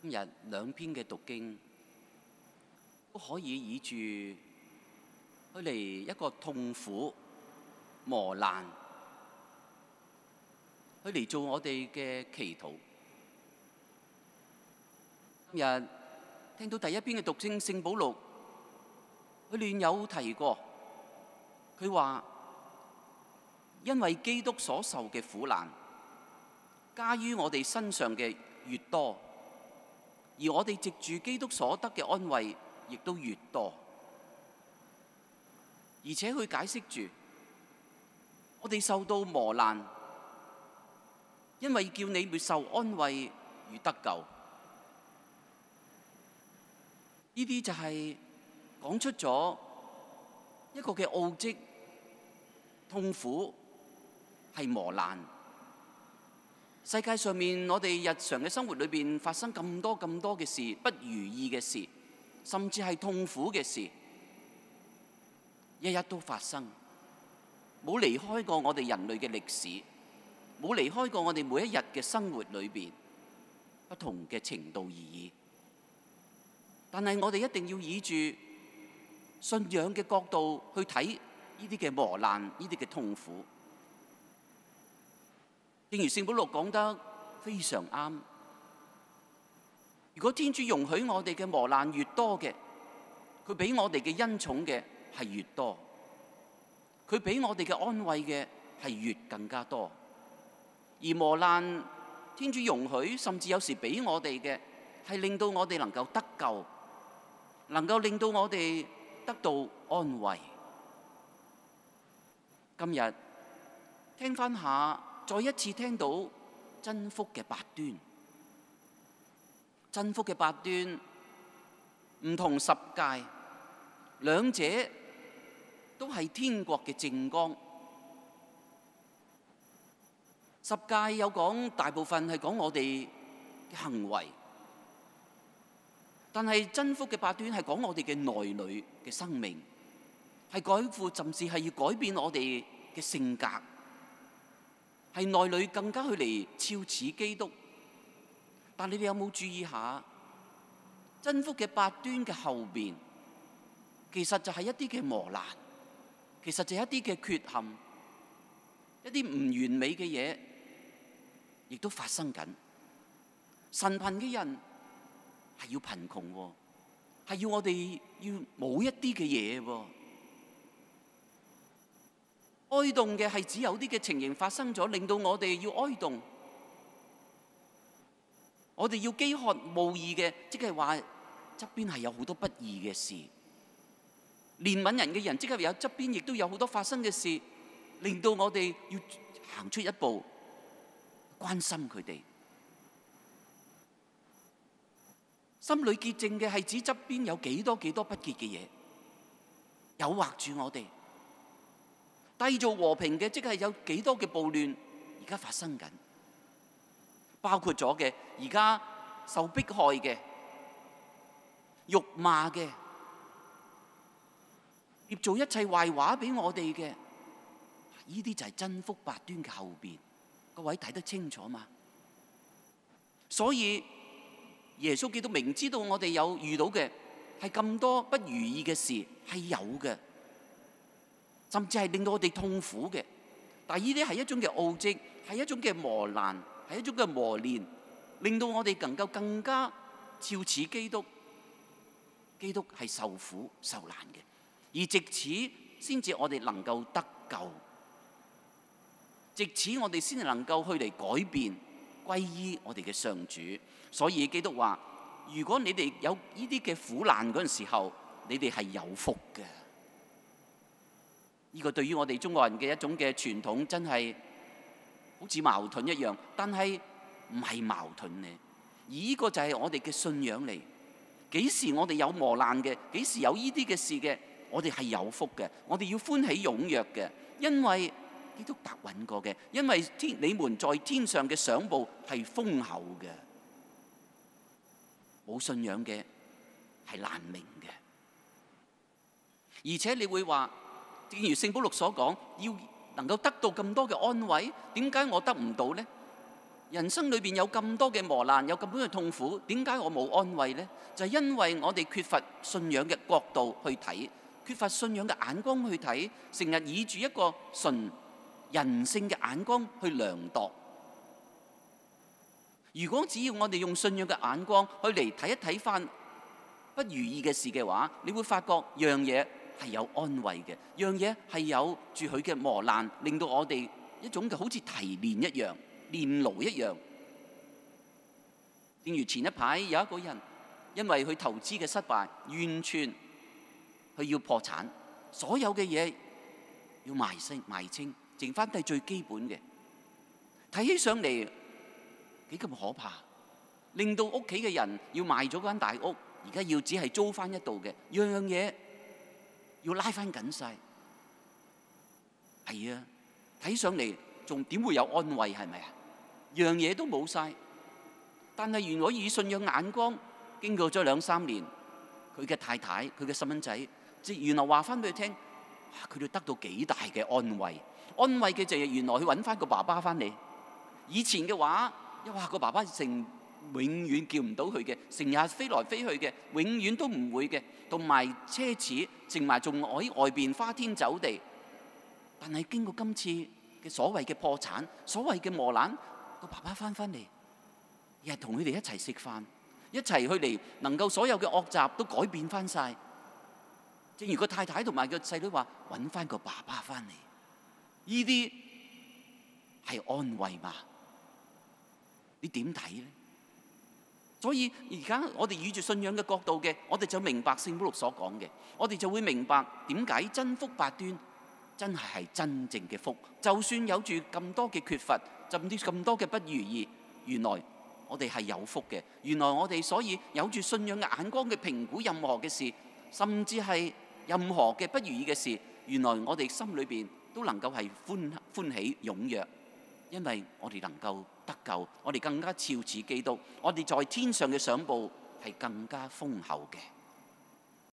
今日兩篇嘅讀經都可以以住佢嚟一個痛苦磨難，佢嚟做我哋嘅祈禱。今日聽到第一篇嘅讀經，聖保祿佢亂有提過，佢話因為基督所受嘅苦難加於我哋身上嘅越多，而我哋藉住基督所得嘅安慰亦都越多，而且佢解釋住我哋受到磨難，因為叫你們受安慰而得救。呢啲就係講出咗一個嘅奧蹟，痛苦係磨難。世界上面，我哋日常嘅生活裏邊發生咁多咁多嘅事，不如意嘅事，甚至係痛苦嘅事，日日都發生，冇離開過我哋人類嘅歷史，冇離開過我哋每一日嘅生活裏邊，不同嘅程度而已。但係我哋一定要以住信仰嘅角度去睇呢啲嘅磨難，呢啲嘅痛苦。正如聖保祿講得非常啱，如果天主容許我哋嘅磨難越多嘅，佢俾我哋嘅恩寵嘅係越多，佢俾我哋嘅安慰嘅係越更加多。而磨難，天主容許，甚至有時俾我哋嘅係令到我哋能夠得救。能夠令到我哋得到安慰。今日聽翻下，再一次聽到真福嘅八端，真福嘅八端唔同十戒，兩者都係天國嘅正光。十戒有講，大部分係講我哋嘅行為。但係真福嘅八端係講我哋嘅內裏嘅生命，係改負，甚至係要改變我哋嘅性格，係內裏更加去嚟超似基督。但你哋有冇注意下真福嘅八端嘅後邊，其實就係一啲嘅磨難，其實就係一啲嘅缺陷，一啲唔完美嘅嘢，亦都發生緊。神贫嘅人。係要貧窮喎，係要我哋要冇一啲嘅嘢喎。哀慟嘅係只有啲嘅情形發生咗，令到我哋要哀慟。我哋要饥渴慕義嘅，即係話側邊係有好多不義嘅事。怜悯人嘅人，即係有側邊亦都有好多發生嘅事，令到我哋要行出一步，關心佢哋。心里洁净嘅係指側邊有幾多幾多不潔嘅嘢，诱惑住我哋；締造和平嘅，即系有几多嘅暴乱而家发生紧，包括咗嘅而家受迫害嘅、辱骂嘅、捏造一切坏话俾我哋嘅，呢啲就系真福八端嘅后边，各位睇得清楚嘛？所以。耶稣基督明知道我哋有遇到嘅系咁多不如意嘅事系有嘅，甚至係令到我哋痛苦嘅。但系呢啲係一種嘅奧蹟，係一種嘅磨難，係一種嘅磨練，令到我哋能夠更加照似基督。基督係受苦受難嘅，而直此先至我哋能夠得救，直此我哋先至能夠去嚟改變歸依我哋嘅上主。所以基督話：如果你哋有呢啲嘅苦難嗰陣時候，你哋係有福嘅。呢個對於我哋中國人嘅一種嘅傳統，真係好似矛盾一樣，但係唔係矛盾呢？而呢個就係我哋嘅信仰嚟。幾時我哋有磨難嘅？幾時有呢啲嘅事嘅？我哋係有福嘅。我哋要歡喜踴躍嘅，因為基督答允過嘅，因為天你們在天上嘅賞報係豐厚嘅。冇信仰嘅係難明嘅，而且你會話，正如聖保祿所講，要能夠得到咁多嘅安慰，點解我得唔到呢？人生裏邊有咁多嘅磨難，有咁多嘅痛苦，點解我冇安慰呢？就係因為我哋缺乏信仰嘅角度去睇，缺乏信仰嘅眼光去睇，成日以住一個純人性嘅眼光去量度。如果只要我哋用信仰嘅眼光去嚟睇一睇翻不如意嘅事嘅話，你會發覺樣嘢係有安慰嘅，樣嘢係有住佢嘅磨難，令到我哋一種嘅好似提煉一樣。煉爐一樣，正如前一排有一個人，因為佢投資嘅失敗，完全佢要破產，所有嘅嘢要賣清賣清，剩翻低最基本嘅，睇起上嚟幾咁可怕，令到屋企嘅人要賣咗間大屋，而家要只係租翻一度嘅，樣樣嘢要拉翻緊晒，係啊，睇上嚟仲點會有安慰係咪啊？樣嘢都冇晒，但係原來以信仰眼光，經過咗兩三年，佢嘅太太、佢嘅細蚊仔，即原來話翻俾佢聽，佢哋得到幾大嘅安慰。安慰嘅就係原來去揾翻個爸爸翻嚟。以前嘅話，一話個爸爸成永遠叫唔到佢嘅，成日飛來飛去嘅，永遠都唔會嘅，同埋奢侈，淨埋仲喺外邊花天酒地。但係經過今次嘅所謂嘅破產，所謂嘅磨難。個爸爸翻返嚟，又係同佢哋一齊食飯，一齊去嚟，能夠所有嘅惡習都改變翻晒。正如個太太同埋個細女話，揾翻個爸爸翻嚟，呢啲係安慰嘛？你點睇咧？所以而家我哋以住信仰嘅角度嘅，我哋就明白聖保祿所講嘅，我哋就會明白點解真福八端真係係真正嘅福，就算有住咁多嘅缺乏。就啲咁多嘅不如意，原來我哋係有福嘅。原來我哋所以有住信仰嘅眼光嘅評估任何嘅事，甚至係任何嘅不如意嘅事，原來我哋心裏邊都能夠係歡歡喜踴躍，因为我哋能够得救，我哋更加照似基督，我哋在天上嘅賞報係更加丰厚嘅。